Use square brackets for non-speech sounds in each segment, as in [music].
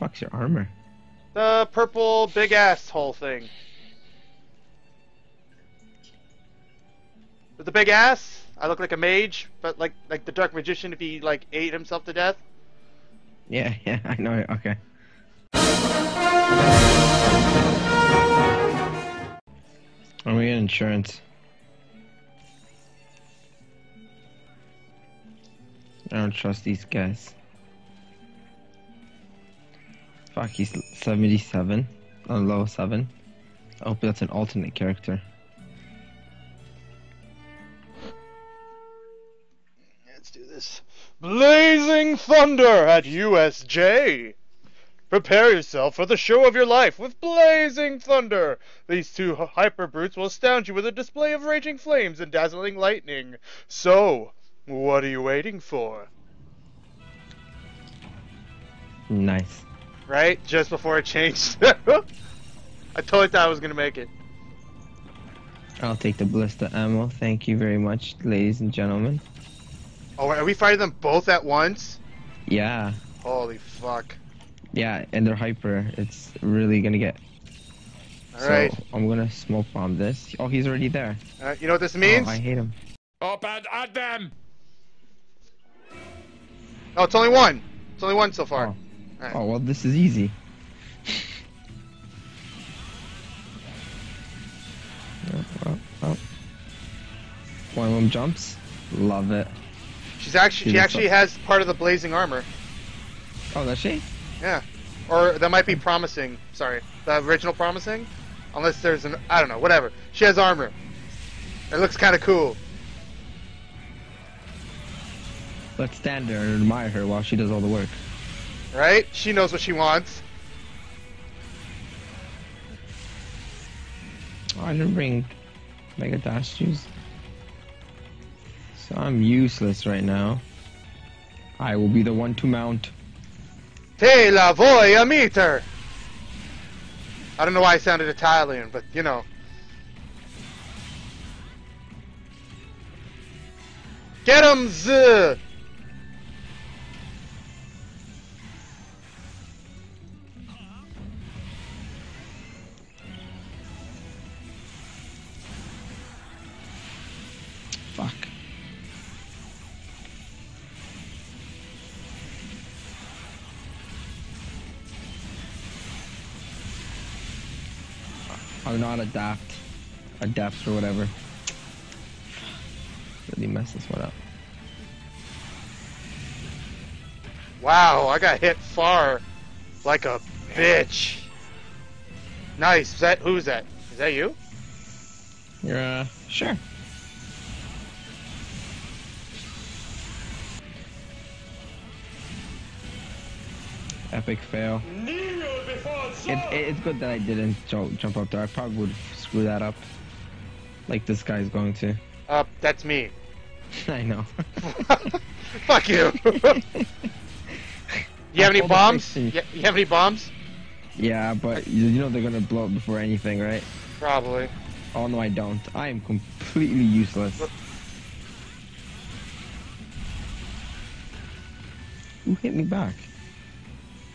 fuck's your armor? The purple big ass hole thing. With the big ass, I look like a mage, but like like the dark magician if he like ate himself to death. Yeah, [laughs] yeah, I know. it. Okay. Are we get insurance? I don't trust these guys. Fuck, he's 77 on low 7. I hope that's an alternate character. Let's do this. Blazing Thunder at USJ. Prepare yourself for the show of your life with Blazing Thunder. These two hyper brutes will astound you with a display of raging flames and dazzling lightning. So, what are you waiting for? Nice. Right? Just before it changed. [laughs] I totally thought I was gonna make it. I'll take the ballista ammo. Thank you very much, ladies and gentlemen. Oh, are we fighting them both at once? Yeah. Holy fuck. Yeah, and they're hyper. It's really gonna get. Alright. So I'm gonna smoke bomb this. Oh, he's already there. Uh, you know what this means? Oh, I hate him. Up and at them! oh, it's only one. It's only one so far. Oh. Alright. Oh well, this is easy. Oh, oh, oh. One of them jumps. Love it. She's actually She she actually up- has part of the blazing armor. Oh, does she? Yeah. Or that might be promising. Sorry, the original promising. Unless there's an I don't know. Whatever. She has armor. It looks kind of cool. Let's stand there and admire her while she does all the work. Right? She knows what she wants. Oh, I didn't bring Mega Dash juice. So I'm useless right now. I will be the one to mount. Te la voy a meter. I don't know why I sounded Italian, but you know. Get 'em, I'm not adapt. Adapt or whatever. Really mess this one up. Wow, I got hit far, like a bitch. Nice. Is that who's that? Is that you? You're, uh, sure. Epic fail. It, it, it's good that I didn't jump, jump up there. I probably would screw that up. Like this guy's going to. Uh, that's me. [laughs] I know. [laughs] Fuck you. [laughs] you have any I told the bombs? You you have any bombs? yeah, but you, you know they're gonna blow up before anything, right? Probably. Oh no, I don't. I am completely useless. Who hit me back?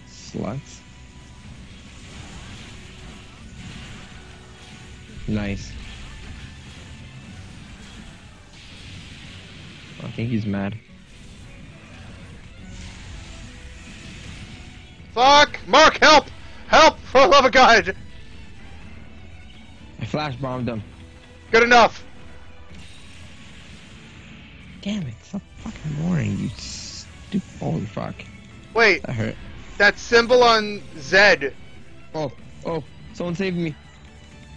Sluts. Nice. I think he's mad. Fuck! Mark, help! Help! For the love of God! I flash bombed him. Good enough. Damn it! Stop fucking boring, you stupid. Holy fuck. Wait, That hurt. that symbol on Z. Oh, oh, someone save me.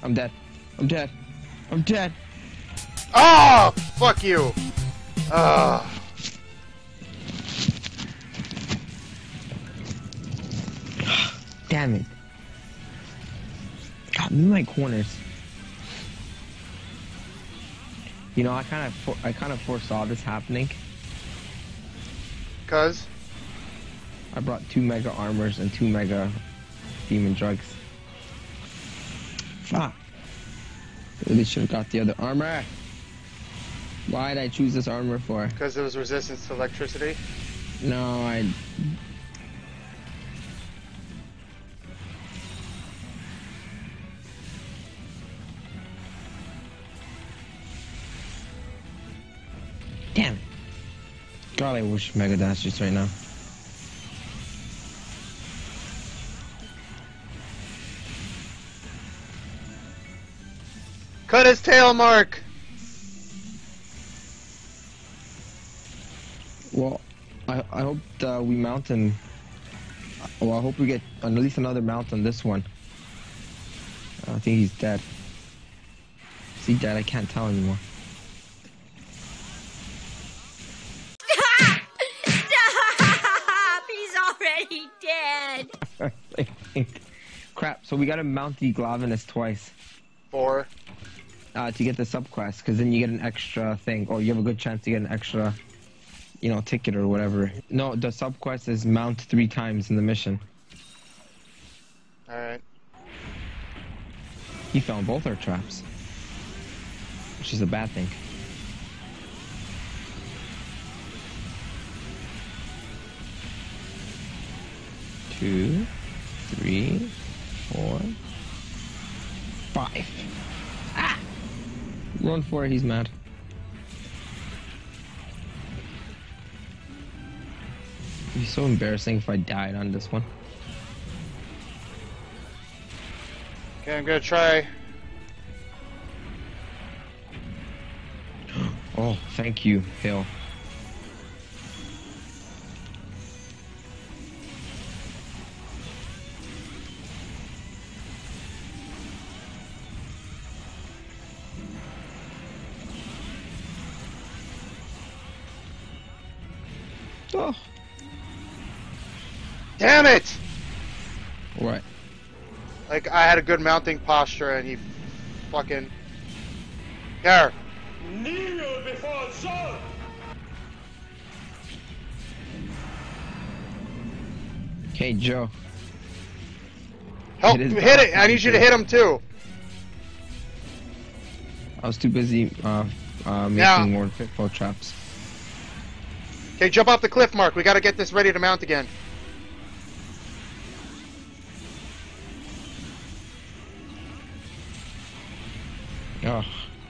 I'm dead. I'm dead. I'm dead. Oh! Fuck you. Ah. [sighs] Damn it. Got me in my corners. You know, I kind of, I kind of foresaw this happening. Cuz? I brought two mega armors and two mega demon drugs. Fuck. Really should have got the other armor. Why did I choose this armor for? Because it was resistance to electricity. No, I. Damn. God, I wish Mega Dash just right now. Cut his tail, Mark. Well, I, I hope uh, we mount him. Well, I hope we get at least another mount on this one. I think he's dead. Is he dead? I can't tell anymore. Stop! [laughs] He's already dead. [laughs] Crap, so we gotta mount the Glavenus twice Four. Uh, to get the subquest, because then you get an extra thing, or you have a good chance to get an extra, you know, ticket or whatever. No, the subquest is mount three times in the mission. Alright. He found both our traps, which is a bad thing. Two, three, four, five. Run for it, he's mad. It'd be so embarrassing if I died on this one. Okay, I'm gonna try. [gasps] Oh, thank you, Hill. Damn it! what? Like, I had a good mounting posture and he fucking. Here. Kneel before Zod! Hey, Joe. Help! It is hit it! I need you to hit him too! I was too busy uh, uh, making Yeah. more pitfall traps. Okay, jump off the cliff, Mark. We gotta get this ready to mount again.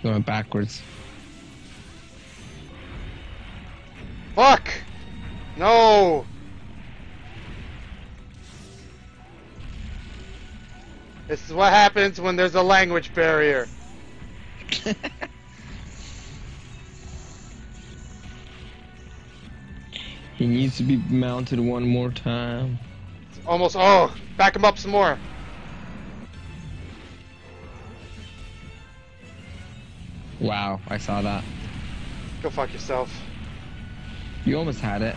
Going backwards. Fuck! No! This is what happens when there's a language barrier. [laughs] He needs to be mounted one more time. Almost. Oh, back him up some more. Wow, I saw that. Go fuck yourself. You almost had it.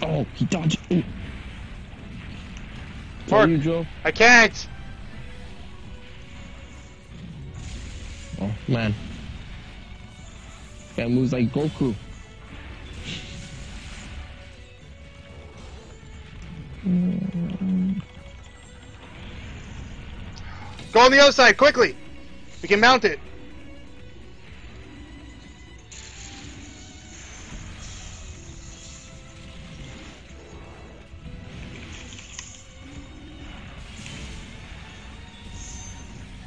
Oh, he dodged. Ooh. Mark. you, Joe? I can't! Oh, man. That moves like Goku. Go on the other side, quickly! We can mount it.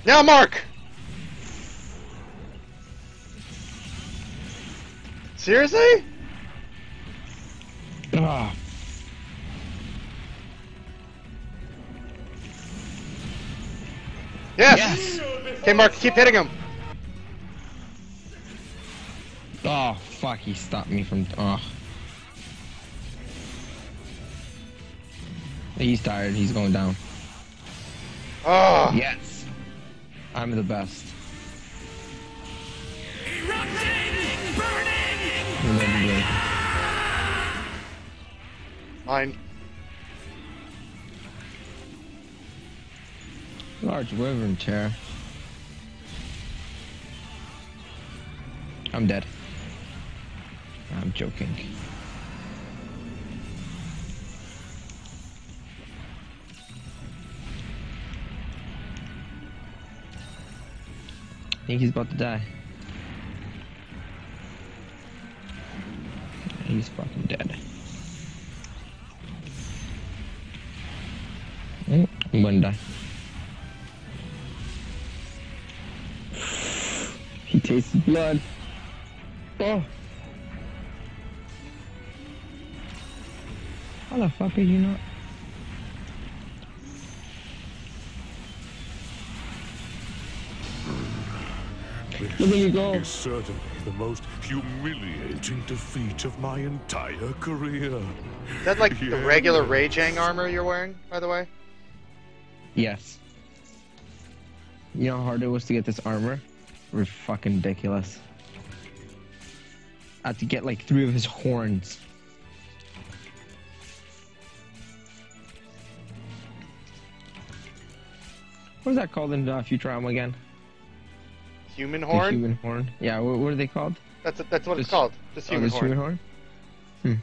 Now, Mark! Seriously? Ah, Yes! yes! Okay, Mark, keep hitting him. Oh, fuck, he stopped me from. Oh. He's tired, he's going down. Oh, Yes! I'm the best. Erupting! Burning! Mine. Large wyvern chair. I'm dead. I'm joking. I think he's about to die. He's fucking dead. Hmm, I'm gonna die. Tastes blood. Oh. How the fuck did you not? Look at you go. is certainly the most humiliating defeat of my entire career. Is that like the Yes. regular Rajang armor you're wearing, by the way? Yes. You know how hard it was to get this armor? We're fucking ridiculous. I had to get like three of his horns. What is that called in uh, Futurama again? Human The horn? human horn. Yeah, what, what are they called? That's that's what it's called. Just oh, human this horn. human horn. Hmm.